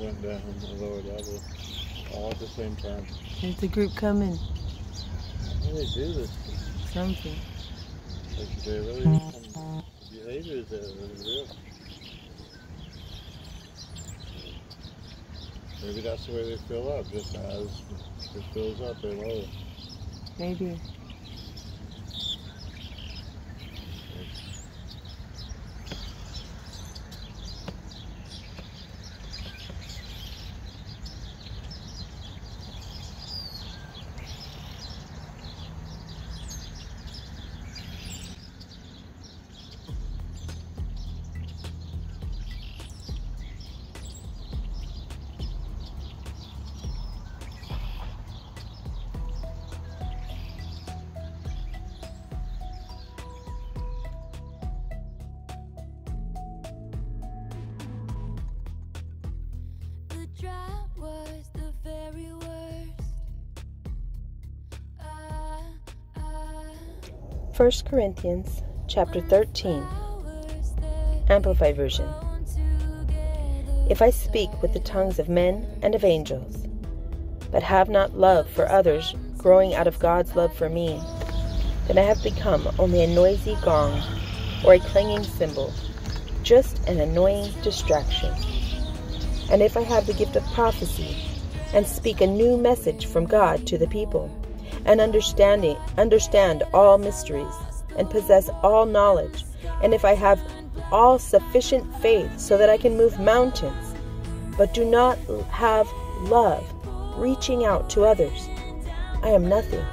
down, the lower level, all at the same time. There's the group coming. How do they do this? Something. Like, they really, hmm. some behaviors that are really real. Maybe that's the way they fill up, just as it fills up, they lower. Maybe. 1 Corinthians chapter 13, hours Amplified Version. If I speak with the tongues of men and of angels, but have not love for others growing out of God's love for me, then I have become only a noisy gong or a clanging cymbal, just an annoying distraction. And if I have the gift of prophecy and speak a new message from God to the people, and understanding understand all mysteries and possess all knowledge, and if I have all sufficient faith so that I can move mountains, but do not have love reaching out to others, I am nothing.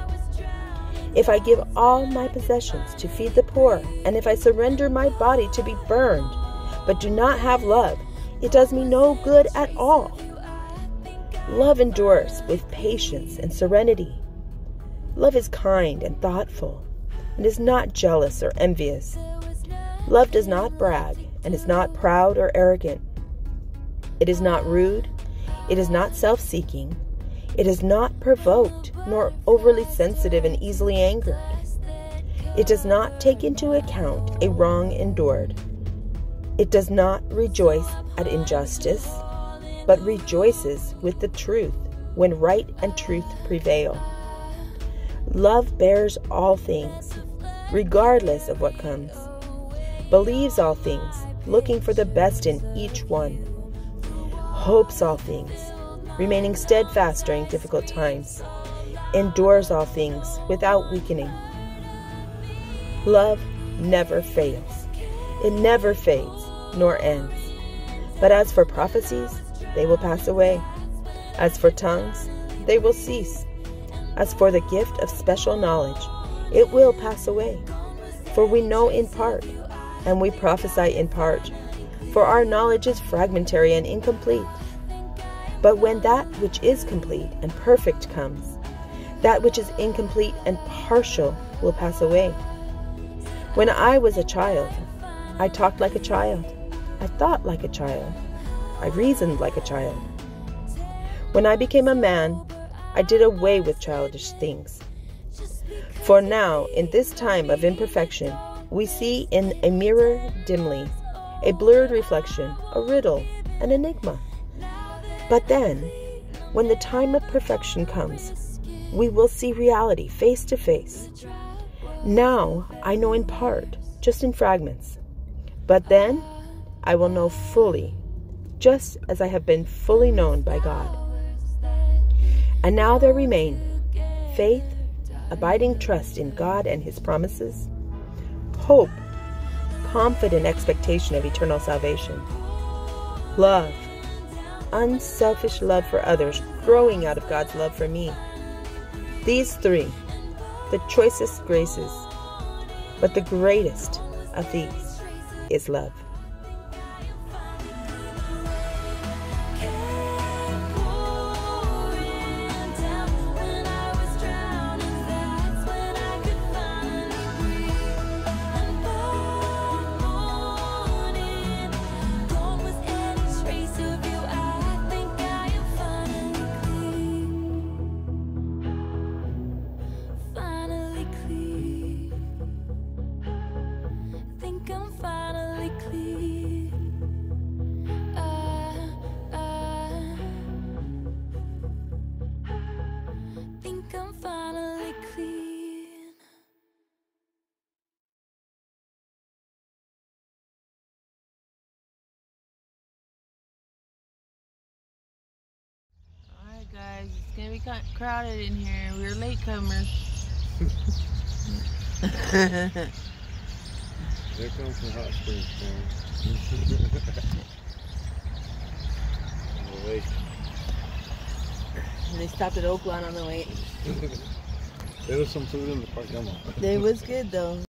If I give all my possessions to feed the poor, and if I surrender my body to be burned, but do not have love, it does me no good at all. Love endures with patience and serenity. Love is kind and thoughtful, and is not jealous or envious. Love does not brag, and is not proud or arrogant. It is not rude, it is not self seeking, it is not provoked, nor overly sensitive and easily angered. It does not take into account a wrong endured. It does not rejoice at injustice, but rejoices with the truth when right and truth prevail. Love bears all things, regardless of what comes, believes all things, looking for the best in each one, hopes all things, remaining steadfast during difficult times, endures all things without weakening. Love never fails, it never fades nor ends. But as for prophecies, they will pass away. As for tongues, they will cease. As for the gift of special knowledge, it will pass away. For we know in part, and we prophesy in part. For our knowledge is fragmentary and incomplete. But when that which is complete and perfect comes, that which is incomplete and partial will pass away. When I was a child, I talked like a child. I thought like a child. I reasoned like a child. When I became a man, I did away with childish things. For now, in this time of imperfection, we see in a mirror dimly, a blurred reflection, a riddle, an enigma. But then, when the time of perfection comes, we will see reality face to face. Now I know in part, just in fragments. But then I will know fully, just as I have been fully known by God. And now there remain faith, abiding trust in God and His promises, hope, confident expectation of eternal salvation, love, unselfish love for others growing out of God's love for me. These three, the choicest graces, but the greatest of these is love. Uh, uh. think I'm finally clean. I, think I'm finally clean. All right, guys, it's gonna be crowded in here. We're latecomers. Here comes some hot springs, man. On the lake. they stopped at Oakland on the way. There was some food in the park. Come on. It was good though.